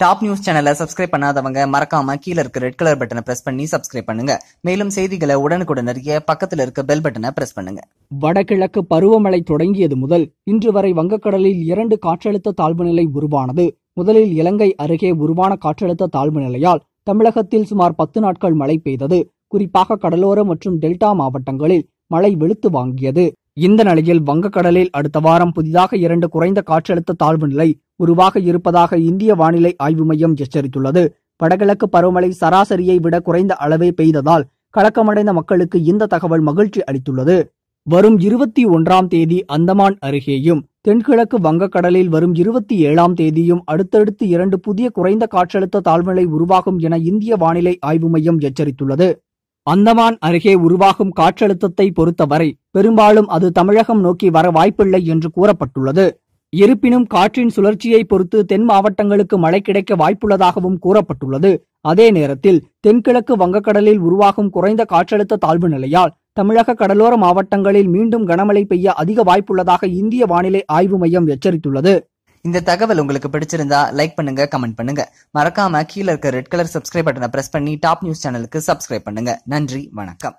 Top news சேனலை subscribe பண்ணாதவங்க மறக்காம கீழ இருக்க ரெட் கலர் பட்டனை பிரஸ் பண்ணி சப்ஸ்கிரைப் பண்ணுங்க. மேலும் செய்திகளை உடனுக்குடன் அறிய பக்கத்தில் இருக்க பெல் பட்டனை பிரஸ் பண்ணுங்க. வடகிழக்கு பருவமழை தொடங்கியது முதல் இன்று வரை வங்கக்கடலில் இரண்டு காற்றழுத்த தாழ்வு நிலை உருவானது. முதலில் இலங்கை அருகே உருவான காற்றழுத்த தாழ்வு நிலையால் தமிழகத்தில் சுமார் பத்து நாட்கள் மழை பெய்தது. குறிப்பாக கடலோர மற்றும் டெல்டா மாவட்டங்களில் மழை வெளுத்து வாங்கியது. இந்த நிலையில் வங்கக்கடலில் அடுத்த வாரம் புதிதாக இரண்டு குறைந்த காற்றழுத்த தாழ்வு நிலை உருவாக இருப்பதாக இந்திய வானிலை ஆய்வு மையம் எச்சரித்துள்ளது. வடகிழக்கு பருவமழை சராசரியை விட குறைந்த அளவே பெய்ததால் கலக்கமடைந்த மக்களுக்கு இந்த தகவல் மகிழ்ச்சி அளித்துள்ளது. வரும் இருபத்தி ஒன்றாம் தேதி அந்தமான் அருகேயும் தென்கிழக்கு வங்கக்கடலில் வரும் இருபத்தி ஏழாம் தேதியும் அடுத்தடுத்து இரண்டு புதிய குறைந்த காற்றழுத்த தாழ்வுநிலை உருவாகும் என இந்திய வானிலை ஆய்வு மையம் எச்சரித்துள்ளது. அந்தமான் அருகே உருவாகும் காற்றழுத்தத்தை பொறுத்தவரை பெரும்பாலும் அது தமிழகம் நோக்கி வர வாய்ப்பில்லை என்று கூறப்பட்டுள்ளது. இருப்பினும் காற்றின் சுழற்சியை பொறுத்து தென் மாவட்டங்களுக்கு மழை கிடைக்க வாய்ப்புள்ளதாகவும் கூறப்பட்டுள்ளது. அதே நேரத்தில் தென்கிழக்கு வங்கக்கடலில் உருவாகும் குறைந்த காற்றழுத்த தாழ்வு நிலையால் தமிழக கடலோர மாவட்டங்களில் மீண்டும் கனமழை பெய்ய அதிக வாய்ப்புள்ளதாக இந்திய வானிலை ஆய்வு மையம் எச்சரித்துள்ளது. இந்த தகவல் உங்களுக்கு பிடிச்சிருந்தா லைக் பண்ணுங்க கமெண்ட் பண்ணுங்க. மறக்காம கீழ இருக்க ரெட் கலர் சப்ஸ்கிரைப் பட்டனை பிரஸ் பண்ணி டாப் நியூஸ் சேனலுக்கு சப்ஸ்கிரைப் பண்ணுங்க. நன்றி வணக்கம்.